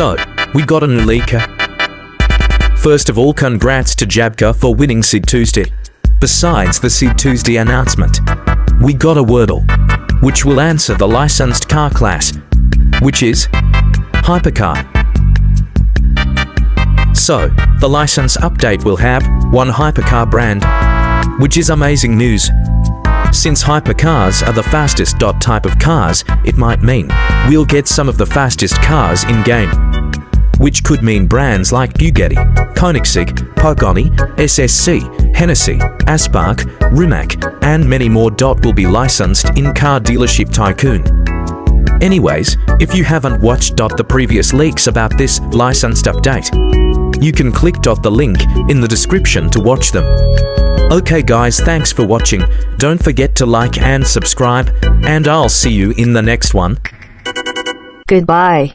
So, we got a new leaker. First of all, congrats to Jabka for winning Sid Tuesday. Besides the Sid Tuesday announcement, we got a Wordle, which will answer the licensed car class, which is Hypercar. So, the license update will have one hypercar brand, which is amazing news. Since hypercars are the fastest type of cars, it might mean we'll get some of the fastest cars in-game. Which could mean brands like Bugatti, Koenigsegg, Pagani, SSC, Hennessy, Aspark, Rimac, and many more dot will be licensed in Car Dealership Tycoon. Anyways, if you haven't watched dot the previous leaks about this licensed update, you can click the link in the description to watch them. Okay guys, thanks for watching. Don't forget to like and subscribe, and I'll see you in the next one. Goodbye.